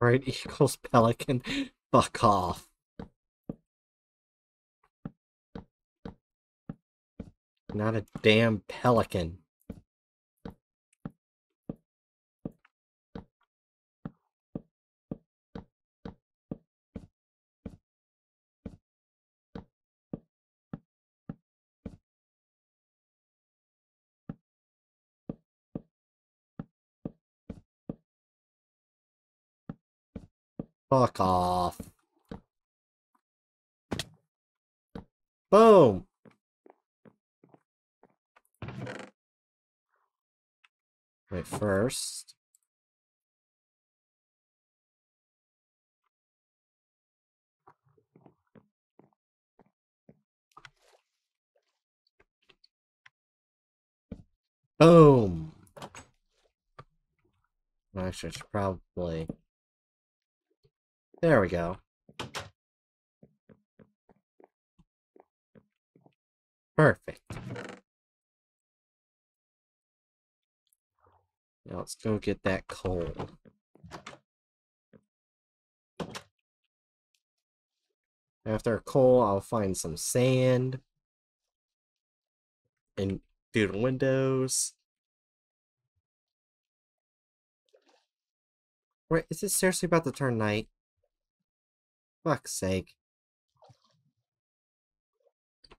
Right equals pelican. Fuck off. Not a damn pelican. Fuck off. Boom! Wait, first. Boom! Actually, I should probably... There we go. Perfect. Now let's go get that coal. After coal, I'll find some sand. And do the windows. Wait, is it seriously about to turn night? Fuck's sake.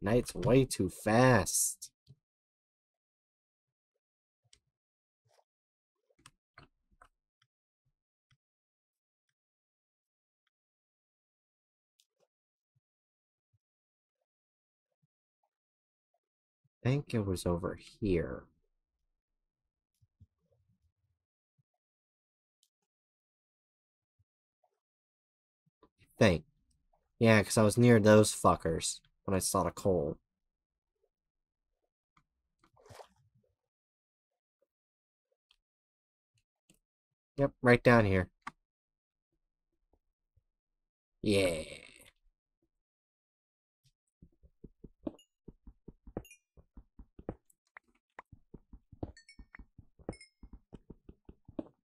Night's way too fast. I think it was over here. Think. Yeah, because I was near those fuckers when I saw the coal. Yep, right down here. Yeah.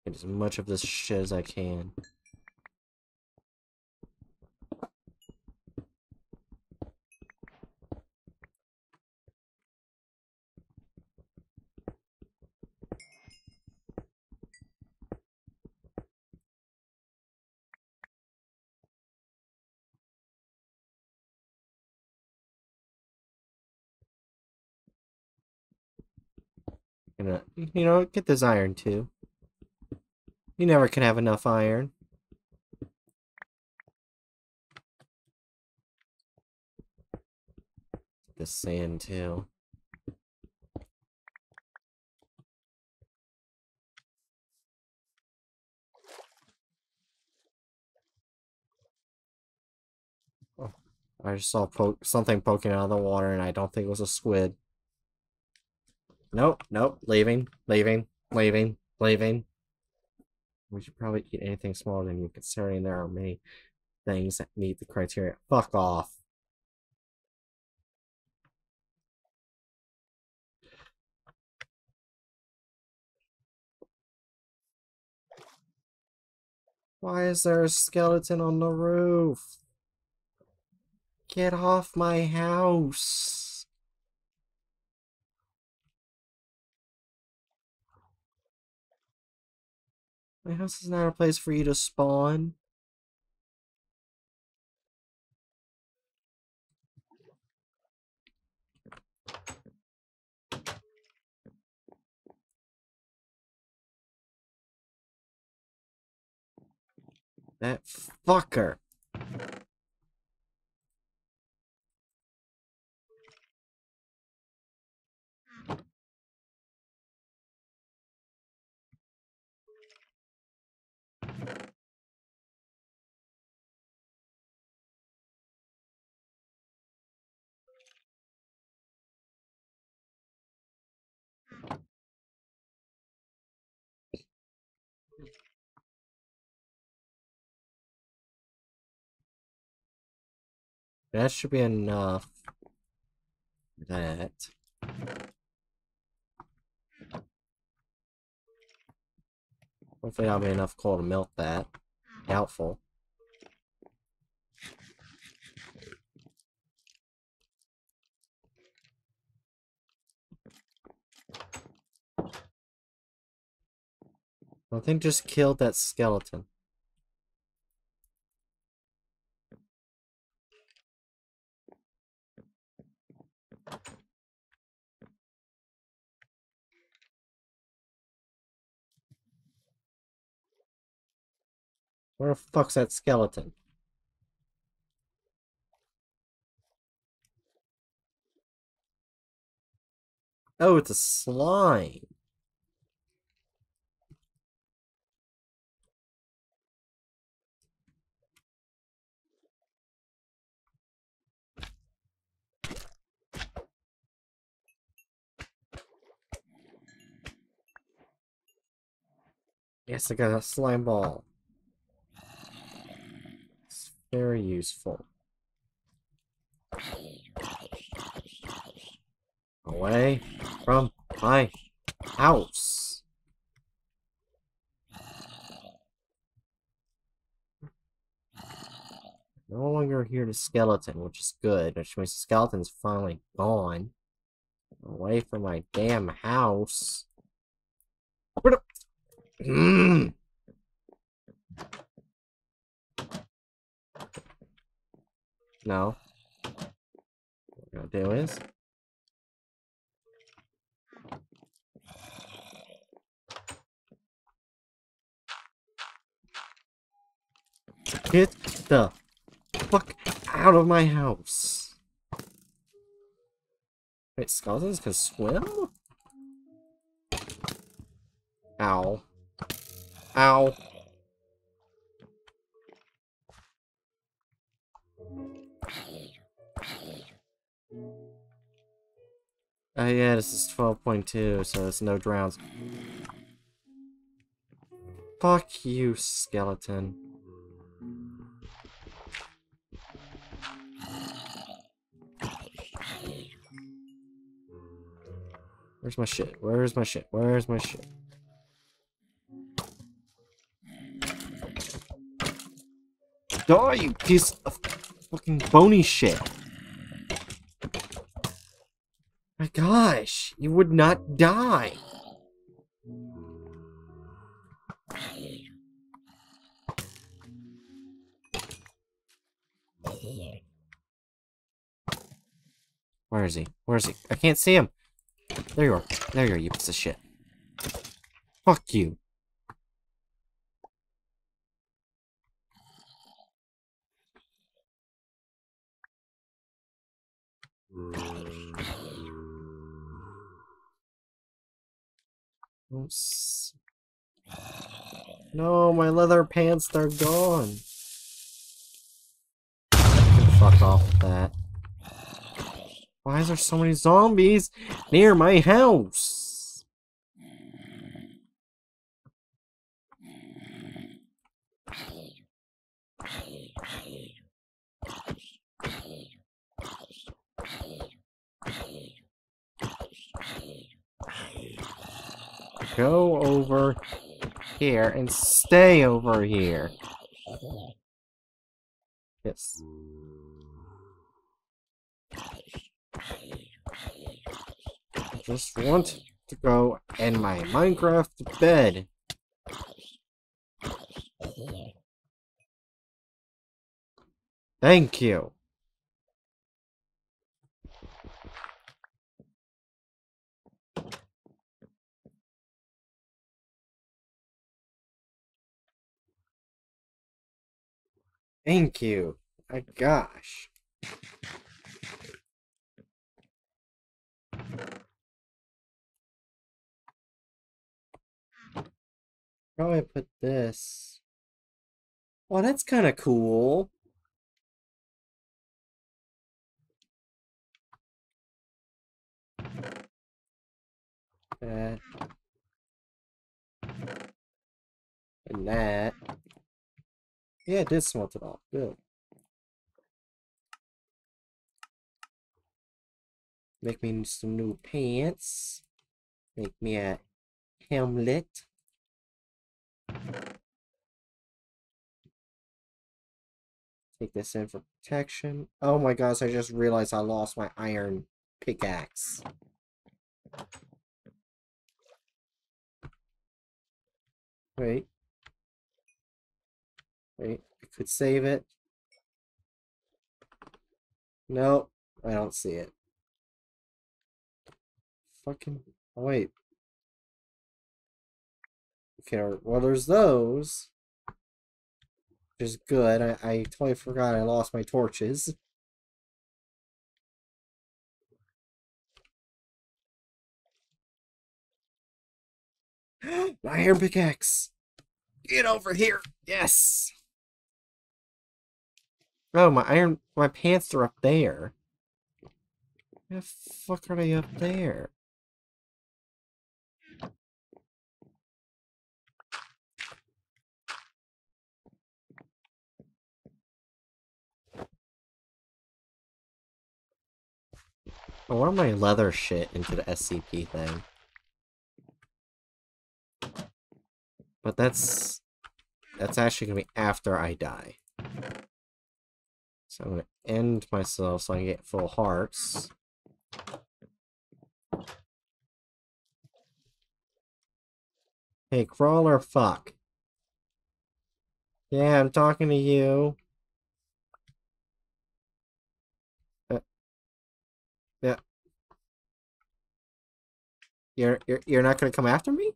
Get as much of this shit as I can. Gonna, Mm, you know, get this iron too. You never can have enough iron. The sand too. Oh, I just saw po something poking out of the water and I don't think it was a squid. Nope, nope, leaving, leaving, leaving, leaving. We should probably eat anything smaller than you, considering there are many things that meet the criteria. Fuck off. Why is there a skeleton on the roof? Get off my house. My house is not a place for you to spawn. That fucker. That should be enough. That. Hopefully that'll be enough coal to melt that. Doubtful. I think just killed that skeleton. Where the fuck's that skeleton? Oh, it's a slime. Yes, I got a slime ball. Very useful. Away from my house. No longer hear the skeleton, which is good, which means the skeleton's finally gone. Away from my damn house. Where mm. Mm. What we're gonna do is Get the fuck out of my house. Wait, skeletons can swim? Ow. Ow. Oh yeah, this is 12.2, so it's no drowns. Fuck you, skeleton. Where's my shit? Where's my shit? Where's my shit? Die, you piece of fucking bony shit. My gosh, you would not die. Where is he? Where is he? I can't see him. There you are. There you are, you piece of shit. Fuck you. Mm. No, my leather pants, they're gone. Fuck off with that. Why is there so many zombies near my house? Go over here and stay over here. Yes. I just want to go in my Minecraft bed. Thank you. Thank you. My gosh. Probably put this. Well, that's kind of cool. That. And that. Yeah, it did smelt it off. Good. Make me some new pants. Make me a helmet. Take this in for protection. Oh my gosh, I just realized I lost my iron pickaxe. Wait. Wait, I could save it. Nope, I don't see it. Fucking, oh, wait. Okay, well there's those. Which is good. I, I totally forgot I lost my torches. my iron pickaxe! Get over here! Yes! Oh, my iron, my pants are up there. Where the fuck are they up there? I want my leather shit into the SCP thing. But that's... That's actually to be after I die. So I'm going to end myself so I can get full hearts. Hey, crawler fuck. Yeah, I'm talking to you. Uh, yeah. You're you're you're not gonna come after me?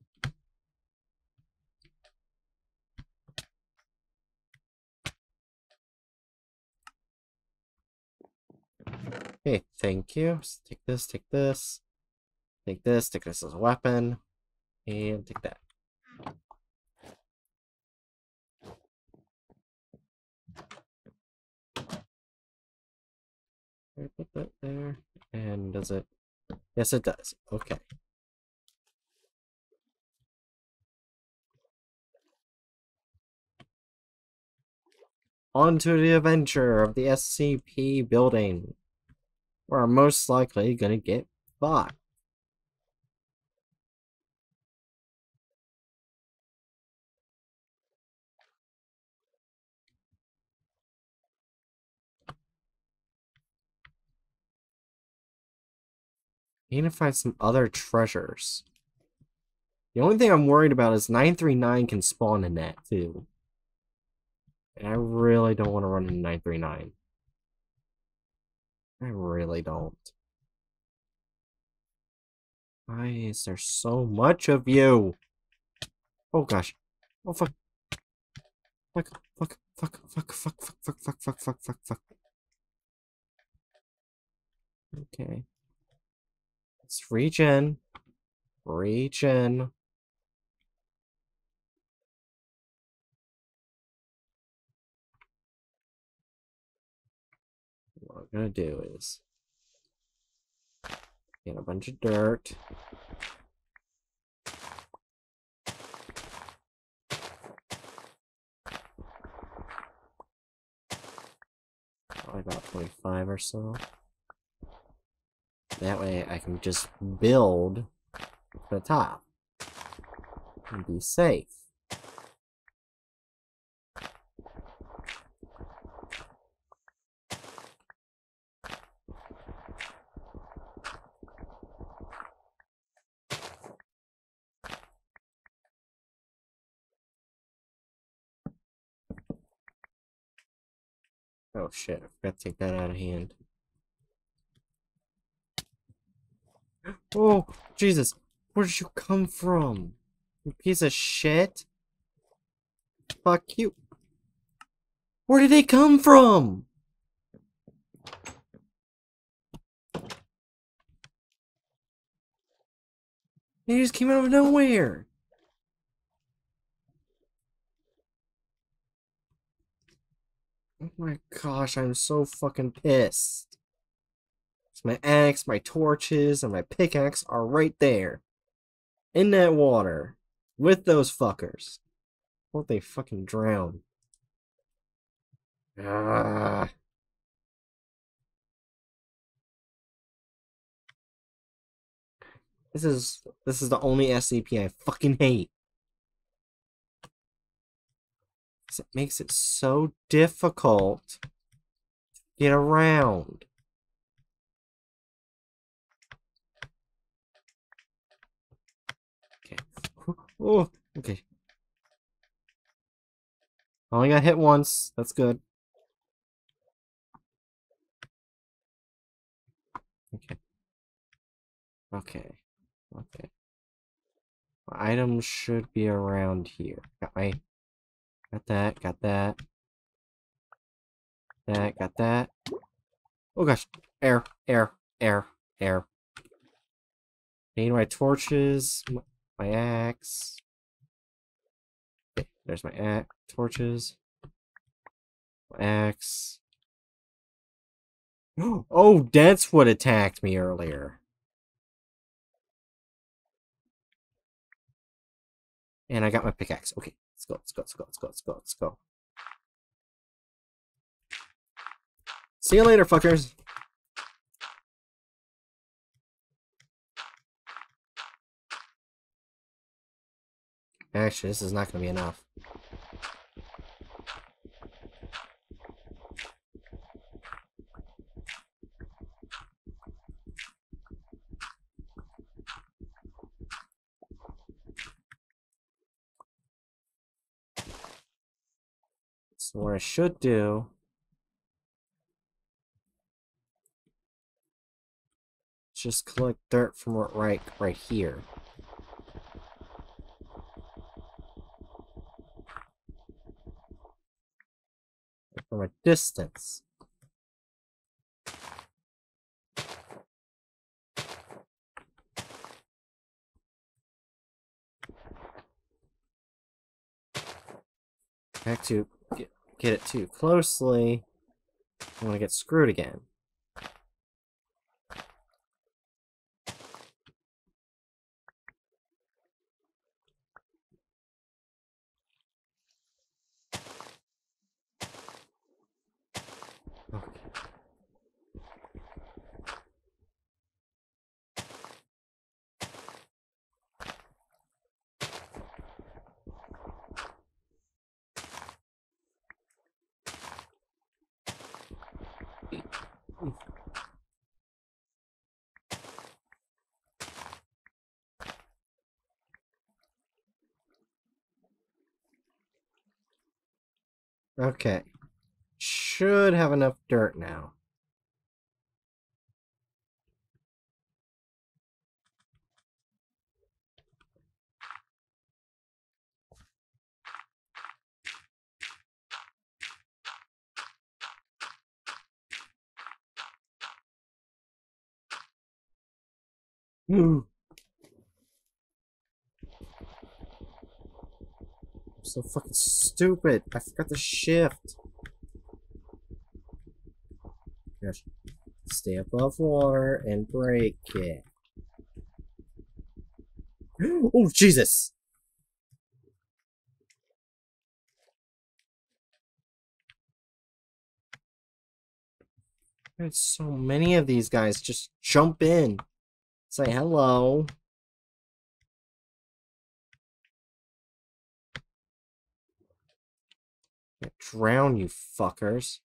Okay, thank you. take this, take this. Take this, take this as a weapon. And take that. put that there. And does it? Yes, it does. Okay. On to the adventure of the SCP building. We're most likely gonna get bought. need to find some other treasures. The only thing I'm worried about is 939 can spawn in that, too. And I really don't want to run into 939. I really don't. Why is there so much of you? Oh gosh. Oh fuck. Fuck, fuck, fuck, fuck, fuck, fuck, fuck, fuck, fuck, fuck, fuck, fuck. Okay. Let's regen. Regen. What I'm gonna do is get a bunch of dirt. Probably about 25 or so. That way I can just build the top and be safe. Oh shit, I forgot to take that out of hand. Oh, Jesus. Where did you come from? You piece of shit. Fuck you. Where did they come from? They just came out of nowhere. Oh my gosh, I'm so fucking pissed. My axe, my torches, and my pickaxe are right there. In that water. With those fuckers. Won't they fucking drown? Ah. This is this is the only SCP I fucking hate. It makes it so difficult Get around. Okay. Oh, okay. Only got hit once. That's good. Okay. Okay. Okay. My items should be around here. Got my... Got that, got that. That, got that. Oh gosh. Air, air, air, air. Need my torches, my axe. There's my axe, torches. My axe. Oh, that's what attacked me earlier. And I got my pickaxe. Okay, go, let's go, let's go, let's go, let's go, let's go. See you later, fuckers. Actually, this is not going to be enough. What I should do just collect dirt from right right here. From a distance. Back to get, it too closely. I'm gonna get screwed again. Okay. Should have enough dirt now. I'm so fucking stupid. I forgot to shift. Yes. Stay above water and break it. Oh, Jesus! There's so many of these guys. Just jump in. Say hello. Drown, you fuckers.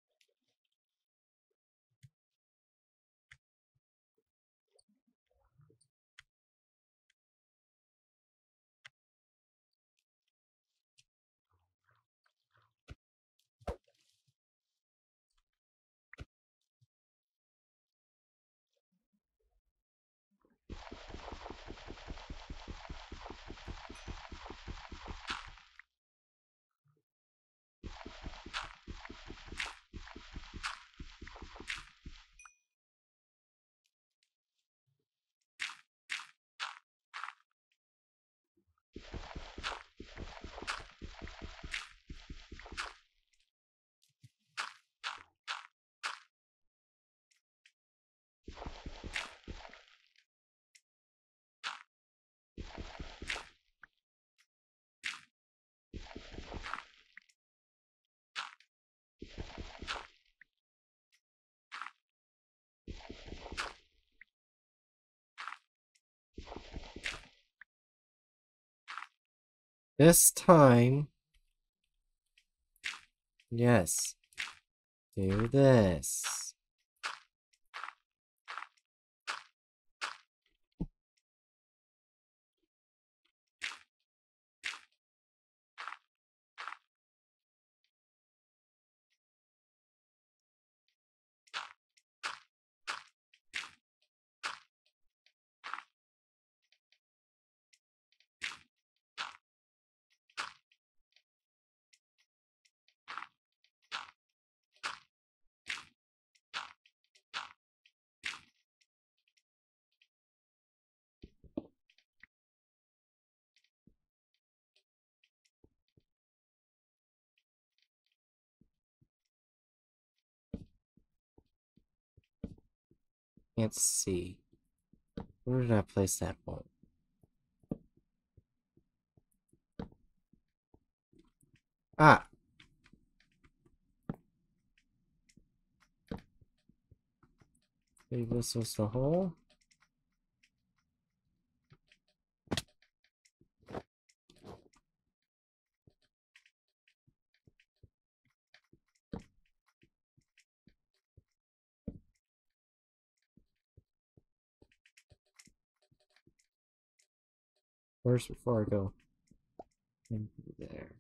This time, yes, do this. Can't see. Where did I place that bolt? Ah! Maybe this was the hole? First, before I go into there.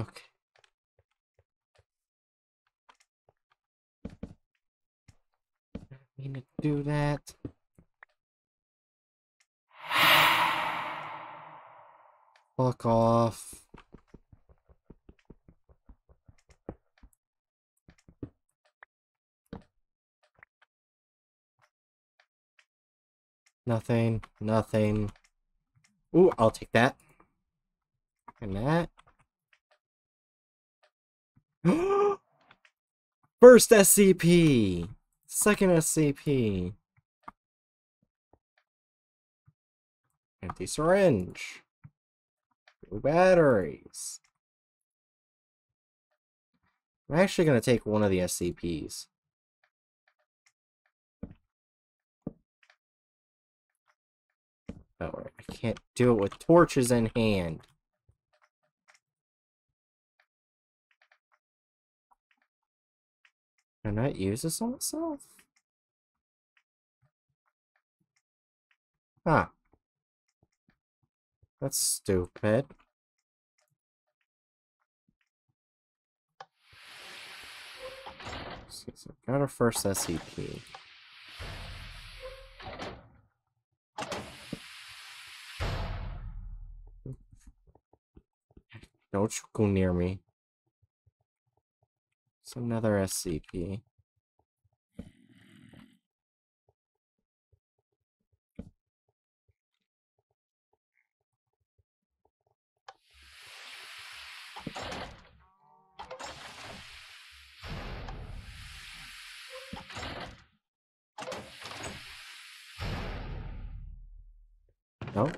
Okay. Didn't mean to do that. Fuck off. Nothing, nothing. Ooh, I'll take that. And that. First SCP! Second SCP. Empty syringe. Two batteries. I'm actually going to take one of the SCPs. Oh, I can't do it with torches in hand. Can I use this on myself? Huh. That's stupid. So got our first SCP. Don't you go near me. It's another SCP. No?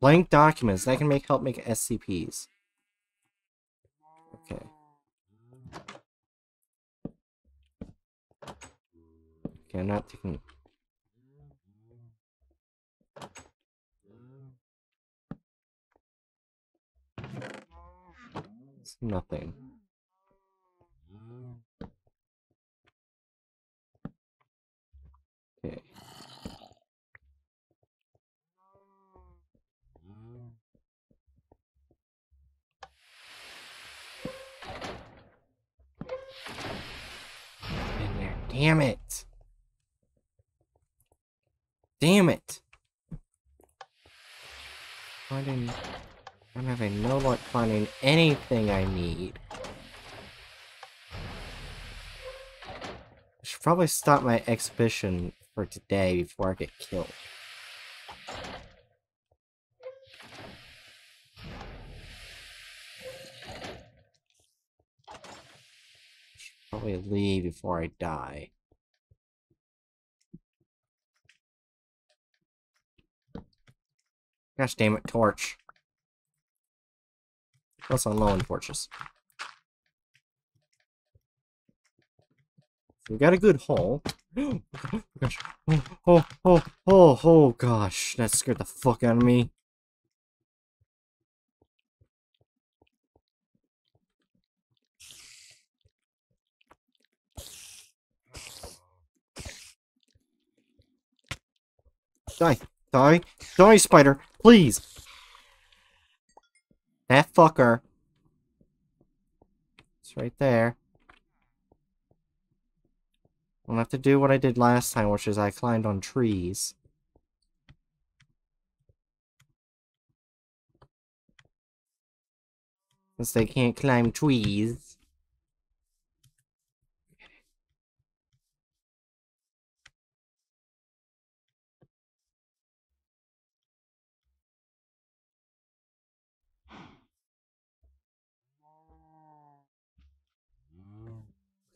Blank documents. That can make help make SCPs. Not taking... It's nothing. Okay. Damn it. Damn it. I'm having no luck finding anything I need. I should probably stop my exhibition for today before I get killed. Should probably leave before I die. Gosh damn it, torch. Plus on low on torches. So we got a good haul. Oh gosh. Oh, oh, oh, oh, oh, gosh. That scared the fuck out of me. Die. Die. Die, spider. Please. That fucker. It's right there. I'll have to do what I did last time, which is I climbed on trees. Since they can't climb trees.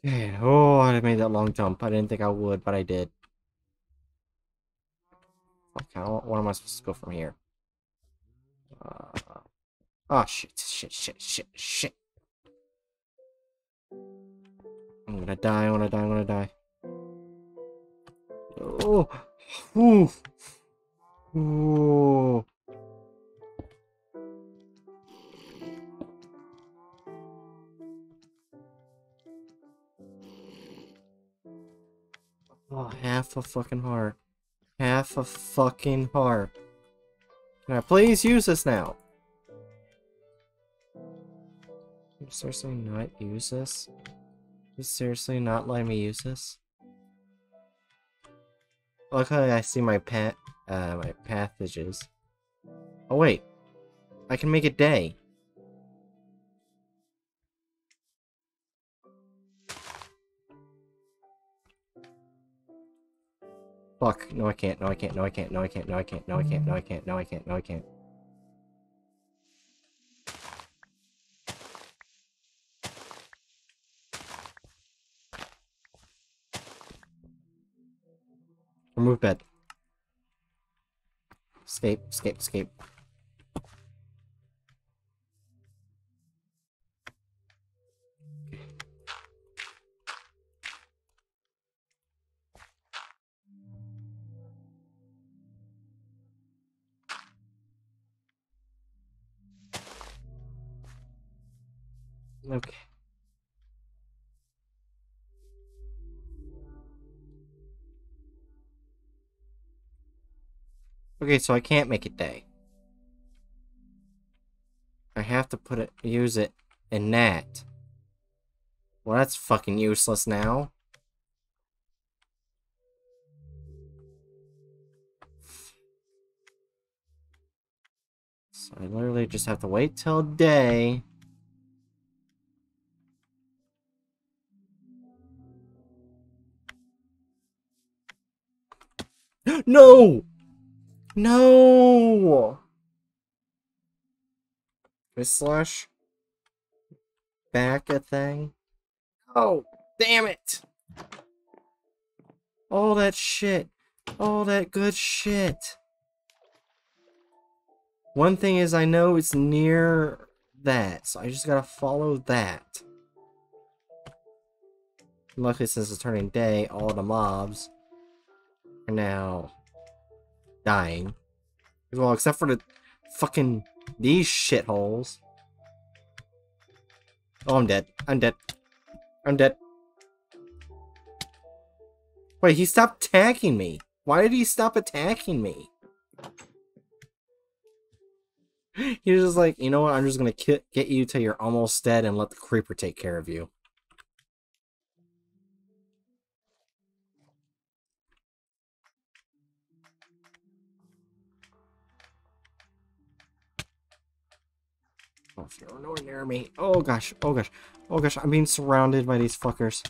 Okay, oh, I made that long jump. I didn't think I would, but I did. Okay, what am I supposed to go from here? Uh, oh, shit, shit, shit, shit, shit. I'm gonna die, I'm gonna die, I'm gonna die. Oh, ooh, ooh. Half a fucking heart. Half a fucking heart. Can I please use this now? Can you seriously not use this? You seriously not let me use this? Okay, I see my pat uh my pathages. Oh wait. I can make it day. Fuck. No, I can't. No, I can't. No, I can't. No, I can't. No, I can't. No, I can't. No, I can't. No, I can't. No, I can't. Remove bed. Escape, escape, escape. Okay, so I can't make it day. I have to put it, use it in that. Well, that's fucking useless now. So I literally just have to wait till day. no! No! Miss Slash? Back a thing? Oh, damn it! All that shit. All that good shit. One thing is I know it's near that, so I just gotta follow that. Luckily, since it's turning day, all the mobs are now dying. Well, except for the fucking these shitholes. Oh, I'm dead. I'm dead. I'm dead. Wait, he stopped attacking me. Why did he stop attacking me? He was just like, you know what, I'm just gonna get you till you're almost dead and let the creeper take care of you. Oh, you're nowhere near me. Oh gosh, oh gosh, oh gosh, I'm being surrounded by these fuckers.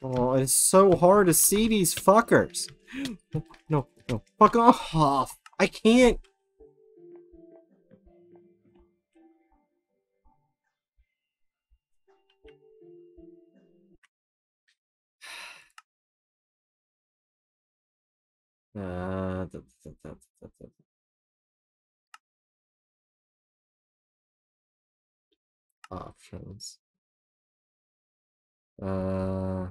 Oh, it's so hard to see these fuckers. No, no, no. Fuck off. I can't. Uh, options. Uh,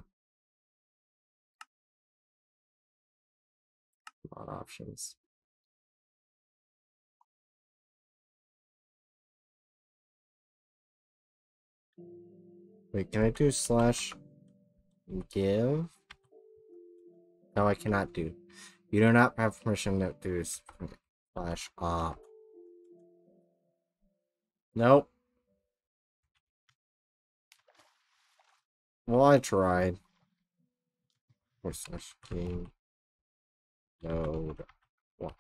mod options. Wait, can I do slash give? No, I cannot do. You do not have permission to do slash op. Nope. Well, I tried. Or slash king node one.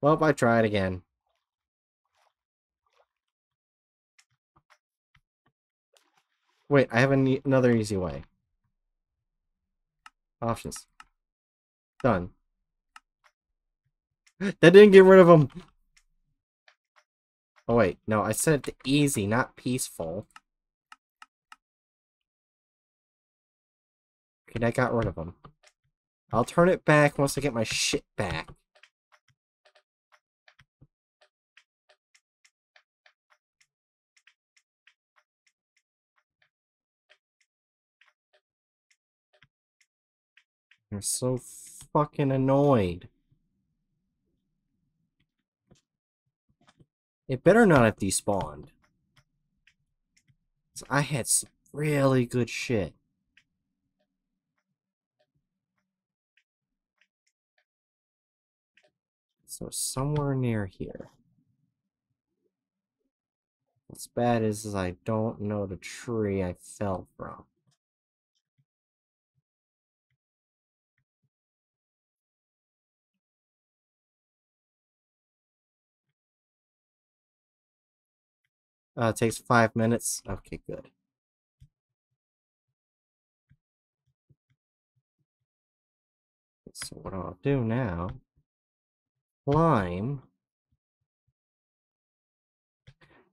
Well, I tried again. Wait, I have an another easy way. Options. Done. That didn't get rid of them. Oh wait, no, I said easy, not peaceful. Okay, I got rid of them. I'll turn it back once I get my shit back. You're so fucking annoyed. It better not have despawned. I had some really good shit. So somewhere near here. What's bad is, is I don't know the tree I fell from. Uh, takes five minutes. Okay, good. So what I'll do now, climb.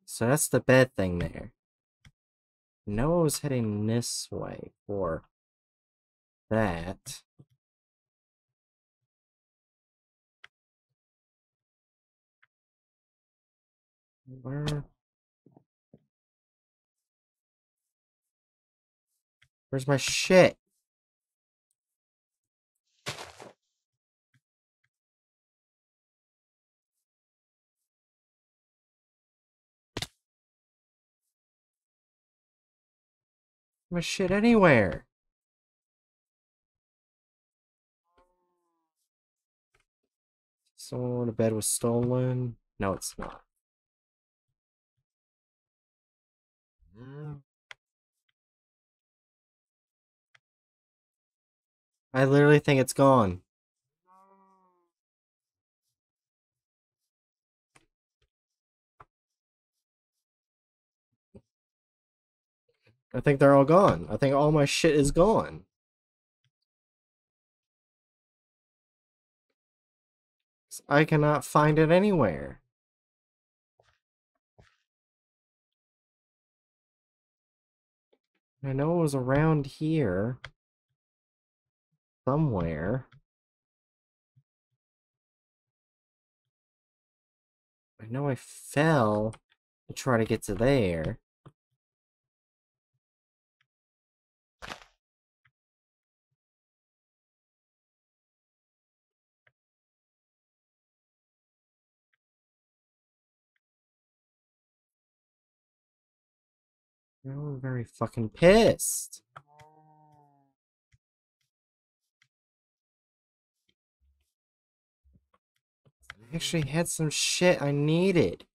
So that's the bed thing there. Noah was heading this way for that. Where? Where's my shit? My shit anywhere. Someone the bed was stolen. No, it's not. I literally think it's gone. I think they're all gone. I think all my shit is gone. I cannot find it anywhere. I know it was around here somewhere. I know I fell to try to get to there. I'm very fucking pissed. Actually had some shit I needed.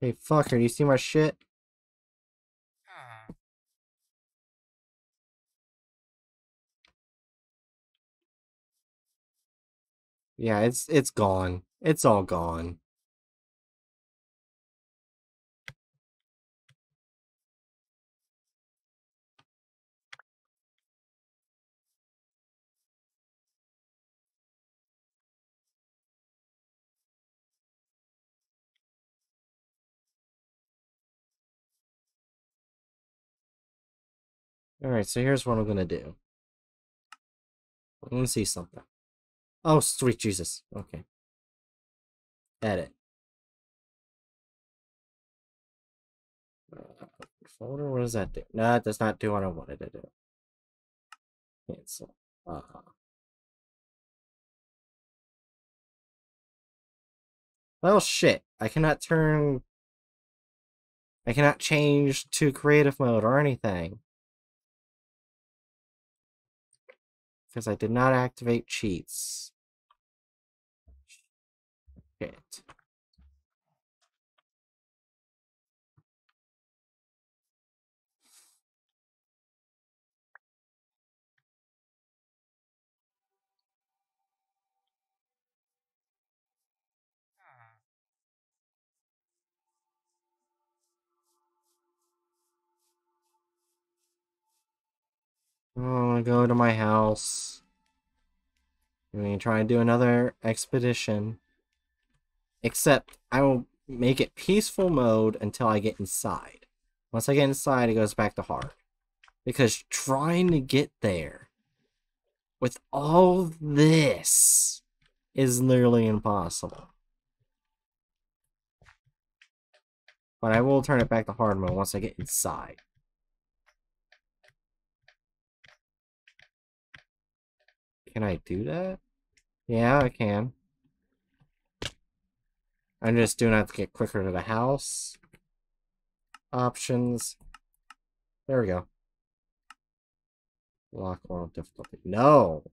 Hey, fucker, do you see my shit? Yeah, it's it's gone. It's all gone. Alright, so here's what I'm gonna do. I'm gonna see something. Oh, sweet Jesus. Okay. Edit. Uh, folder, what does that do? No, it does not do what I wanted to do. Cancel. Uh, well, shit. I cannot turn... I cannot change to creative mode or anything. Because I did not activate cheats. Shit. Oh, I'm gonna go to my house. I'm gonna try and do another expedition. Except, I will make it peaceful mode until I get inside. Once I get inside, it goes back to hard. Because trying to get there with all this is literally impossible. But I will turn it back to hard mode once I get inside. Can I do that? Yeah, I can. I'm just doing that to get quicker to the house. Options. There we go. Lock world difficulty. No!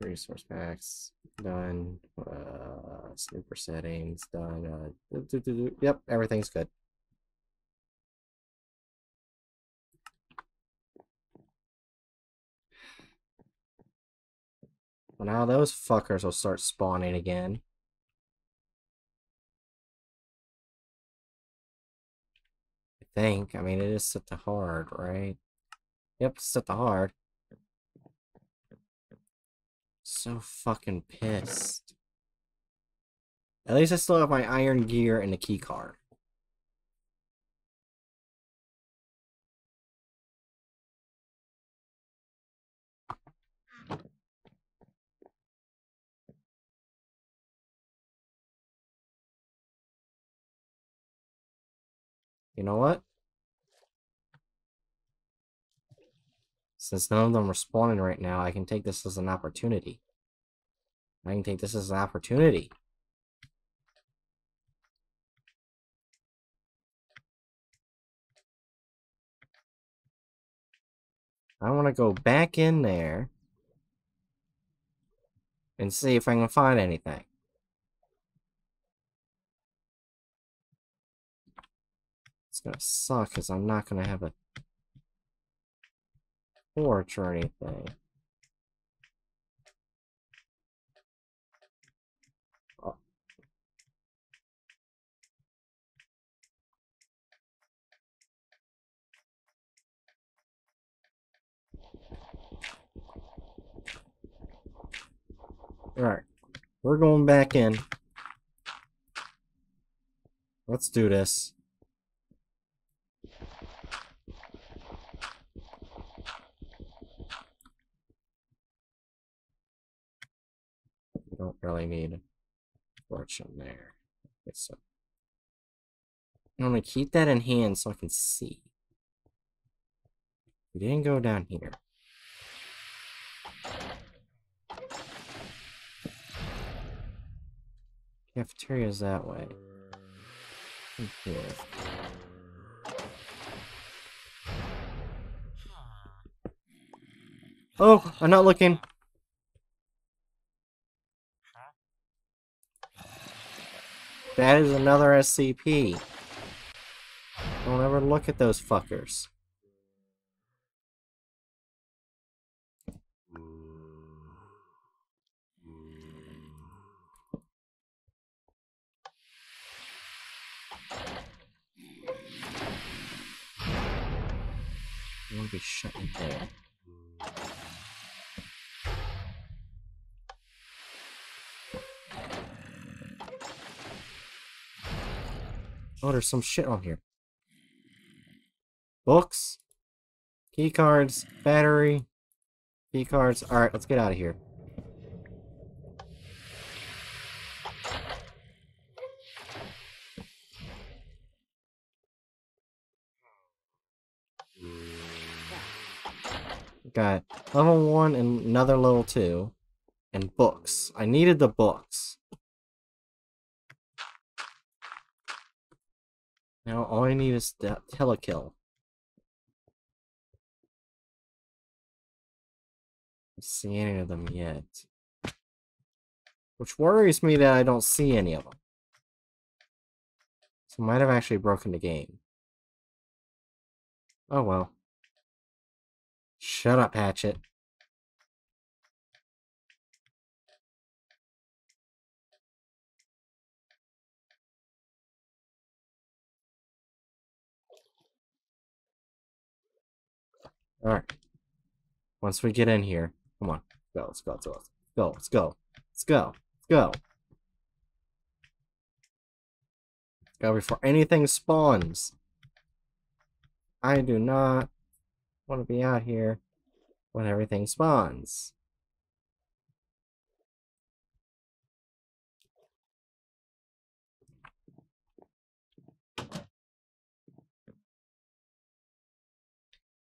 Resource packs. Done. Uh, snooper settings. Done. Uh, do, do, do, yep, everything's good. Well, now those fuckers will start spawning again. I think. I mean, it is set to hard, right? Yep, set to hard. So fucking pissed. At least I still have my iron gear and the key card. You know what? Since none of them are spawning right now, I can take this as an opportunity. I can take this as an opportunity. I want to go back in there and see if I can find anything. Gonna suck because I'm not gonna have a torch or anything. Oh. Alright, we're going back in. Let's do this. Really need fortune there. Okay, so I'm gonna keep that in hand so I can see. We didn't go down here. Cafeteria's that way. Here. Oh, I'm not looking. That is another SCP. Don't ever look at those fuckers. You want to be shut in Oh, there's some shit on here. Books. Key cards. Battery. Key cards. Alright, let's get out of here. Got level 1 and another level 2. And books. I needed the books. Now all I need is that telekill. see any of them yet. Which worries me that I don't see any of them. So I might have actually broken the game. Oh well. Shut up, Hatchet. Alright. Once we get in here, come on. Go, let's go, let's go, let's go, let's go. Let's go. Let's go. Go before anything spawns. I do not want to be out here when everything spawns.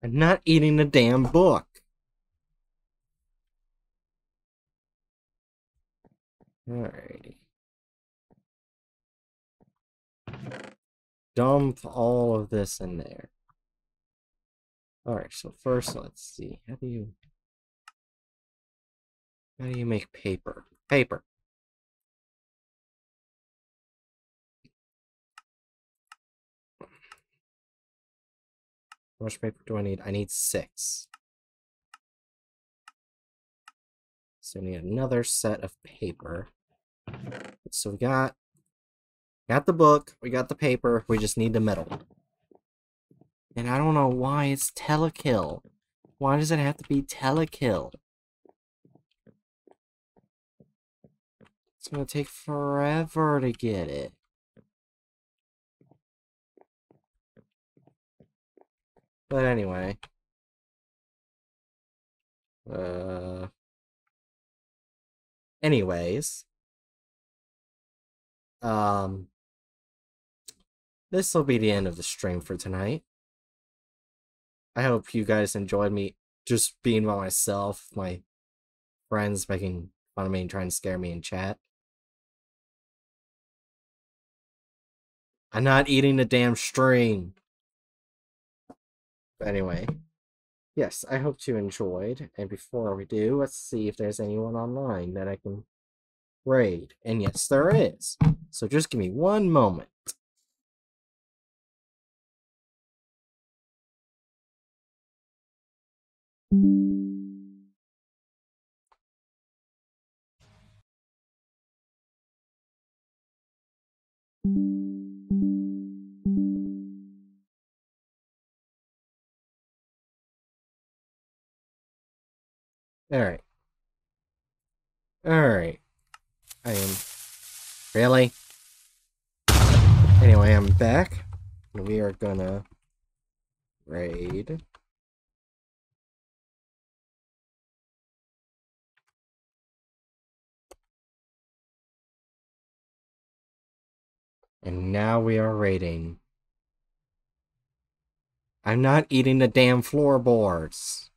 I'm not eating the damn book. Alrighty. Dump all of this in there. Alright, so first let's see. How do you how do you make paper? Paper. How much paper do I need? I need six. So I need another set of paper. So we got got the book, we got the paper, we just need the metal. And I don't know why it's telekill. Why does it have to be telekill? It's gonna take forever to get it. But anyway. Uh... Anyways. Um... This will be the end of the stream for tonight. I hope you guys enjoyed me just being by myself, my friends making fun of me and trying to scare me in chat. I'm not eating the damn stream. But anyway, yes, I hope you enjoyed. And before we do, let's see if there's anyone online that I can raid. And yes, there is. So just give me one moment. Alright. Alright. I am... Really? Anyway, I'm back. We are gonna... Raid... And now we are raiding. I'm not eating the damn floorboards.